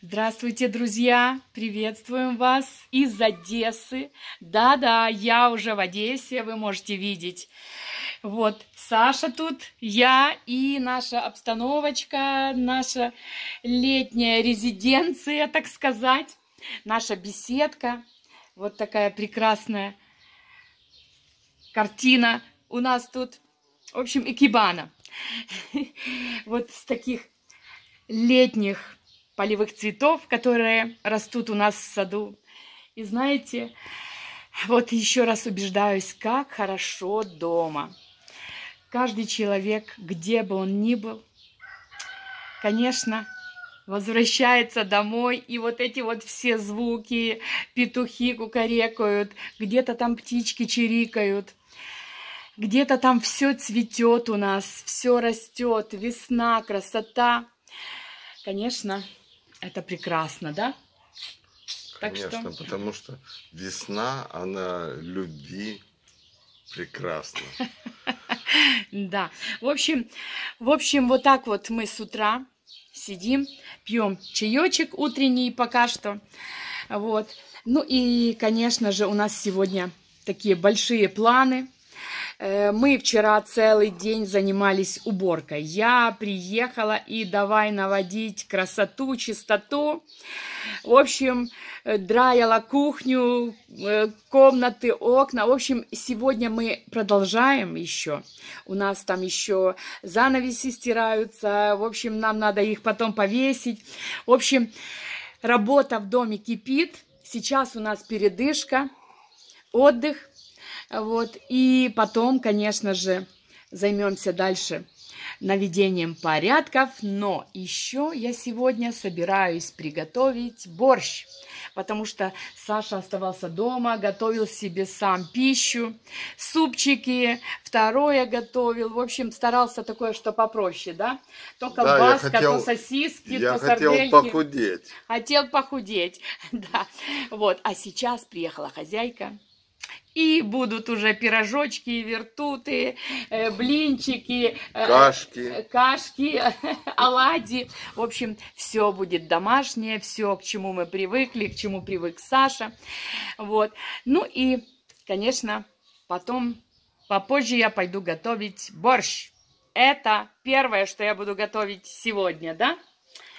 Здравствуйте, друзья! Приветствуем вас из Одессы. Да-да, я уже в Одессе, вы можете видеть. Вот, Саша тут, я и наша обстановочка, наша летняя резиденция, так сказать, наша беседка. Вот такая прекрасная картина у нас тут. В общем, экибана. Вот с таких летних полевых цветов, которые растут у нас в саду. И знаете, вот еще раз убеждаюсь, как хорошо дома. Каждый человек, где бы он ни был, конечно, возвращается домой, и вот эти вот все звуки, петухи кукарекают, где-то там птички чирикают, где-то там все цветет у нас, все растет, весна, красота. Конечно, это прекрасно, да? Конечно, так что... потому что весна, она любви прекрасна. Да. В общем, в общем, вот так вот мы с утра сидим, пьем чаечек утренний пока что. Вот. Ну и, конечно же, у нас сегодня такие большие планы. Э, мы вчера целый день занимались уборкой. Я приехала и давай наводить красоту, чистоту. В общем, э, драяла кухню, э, комнаты, окна. В общем, сегодня мы продолжаем еще. У нас там еще занавеси стираются. В общем, нам надо их потом повесить. В общем, работа в доме кипит. Сейчас у нас передышка, отдых. Вот. И потом, конечно же, займемся дальше наведением порядков, но еще я сегодня собираюсь приготовить борщ, потому что Саша оставался дома, готовил себе сам пищу, супчики, второе готовил, в общем, старался такое, что попроще, да? То колбаска, да, хотел, то сосиски, я то хотел сардельки. похудеть. Хотел похудеть, да. Вот, а сейчас приехала хозяйка, и будут уже пирожочки, вертуты, э, блинчики, э, кашки, кашки, оладьи. В общем, все будет домашнее, все, к чему мы привыкли, к чему привык Саша. Вот. Ну и, конечно, потом, попозже я пойду готовить борщ. Это первое, что я буду готовить сегодня, да?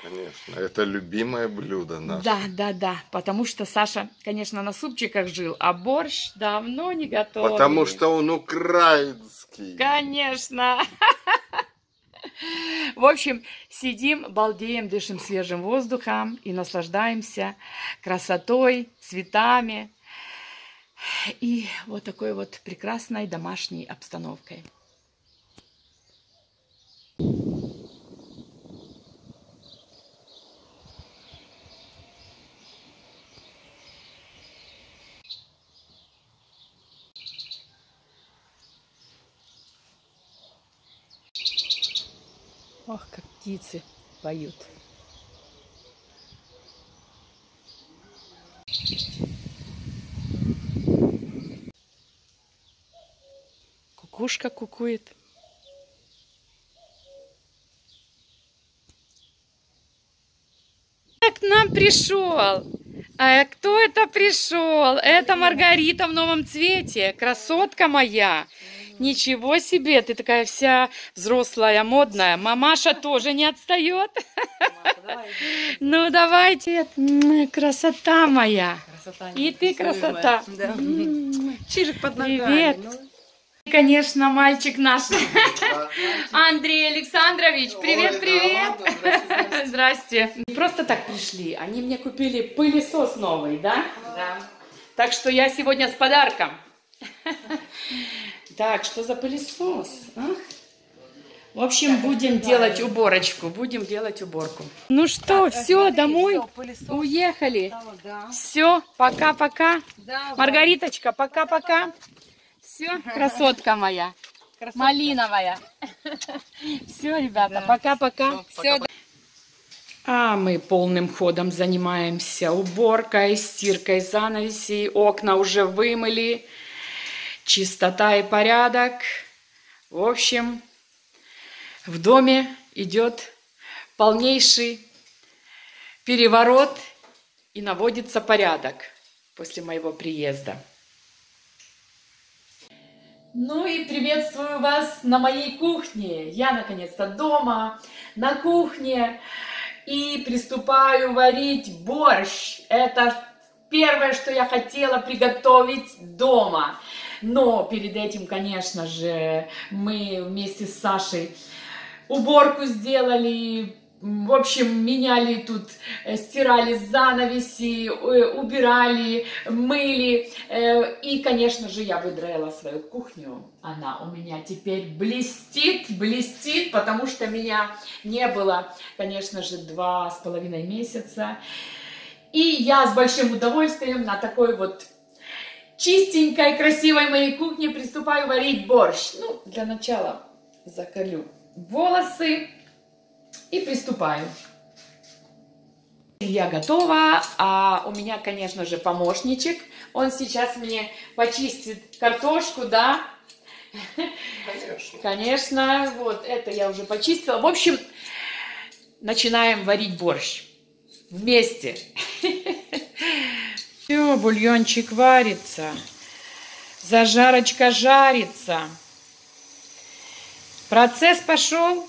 Конечно, это любимое блюдо наше. Да, да, да, потому что Саша, конечно, на супчиках жил, а борщ давно не готовил. Потому что он украинский. Конечно. В общем, сидим, балдеем, дышим свежим воздухом и наслаждаемся красотой, цветами и вот такой вот прекрасной домашней обстановкой. Ох, как птицы поют. Кукушка кукует. К нам пришел. А кто это пришел? Это Маргарита в новом цвете. Красотка моя. Ничего себе, ты такая вся взрослая, модная. Мамаша тоже не отстает. Ну, давайте. Красота моя. И ты красота. Чижик под ногами. Привет. Ну. Конечно, мальчик наш. Андрей Александрович, привет, привет. Здрасте. Не просто так пришли, они мне купили пылесос новый, да? Да. Так что я сегодня с подарком. Так, что за пылесос? А? В общем, будем делать уборочку, будем делать уборку. Ну что, все, домой, уехали. Все, пока-пока. Маргариточка, пока-пока. Все, красотка моя, малиновая. Все, ребята, пока-пока. Все. А мы полным ходом занимаемся уборкой, стиркой занавесей, окна уже вымыли чистота и порядок. В общем, в доме идет полнейший переворот и наводится порядок после моего приезда. Ну и приветствую вас на моей кухне. Я наконец-то дома, на кухне. И приступаю варить борщ. Это первое, что я хотела приготовить дома. Но перед этим, конечно же, мы вместе с Сашей уборку сделали, в общем, меняли тут, э, стирали занавеси, э, убирали, мыли. Э, и, конечно же, я выдраила свою кухню. Она у меня теперь блестит, блестит, потому что меня не было, конечно же, два с половиной месяца. И я с большим удовольствием на такой вот чистенькой, красивой моей кухне приступаю варить борщ. Ну, для начала закалю волосы и приступаю. Я готова, а у меня, конечно же, помощничек. Он сейчас мне почистит картошку, да? Конечно. Конечно, вот это я уже почистила. В общем, начинаем варить борщ вместе. Бульончик варится, зажарочка жарится. Процесс пошел.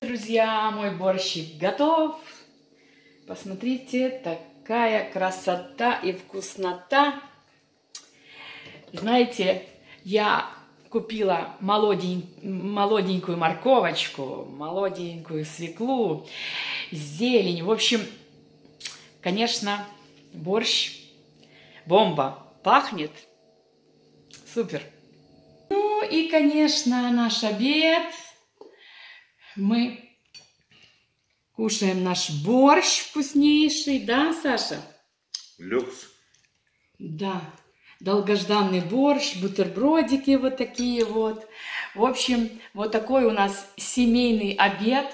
Друзья, мой борщик готов. Посмотрите, такая красота и вкуснота. Знаете, я купила молодень, молоденькую морковочку, молоденькую свеклу, зелень. В общем, конечно, борщ бомба. Пахнет супер. Ну и, конечно, наш обед. Мы кушаем наш борщ вкуснейший, да, Саша? Люкс. Да, долгожданный борщ, бутербродики вот такие вот. В общем, вот такой у нас семейный обед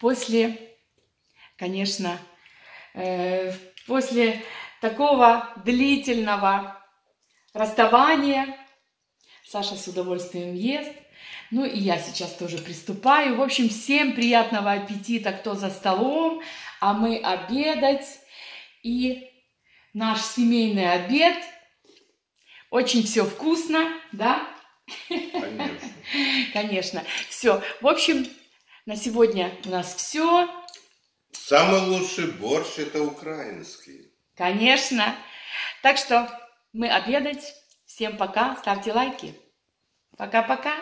после, конечно, э, после такого длительного расставания. Саша с удовольствием ест. Ну и я сейчас тоже приступаю. В общем, всем приятного аппетита, кто за столом. А мы обедать. И наш семейный обед. Очень все вкусно, да? Конечно. Конечно. Все. В общем, на сегодня у нас все. Самый лучший борщ это украинский. Конечно. Так что мы обедать. Всем пока. Ставьте лайки. Пока-пока.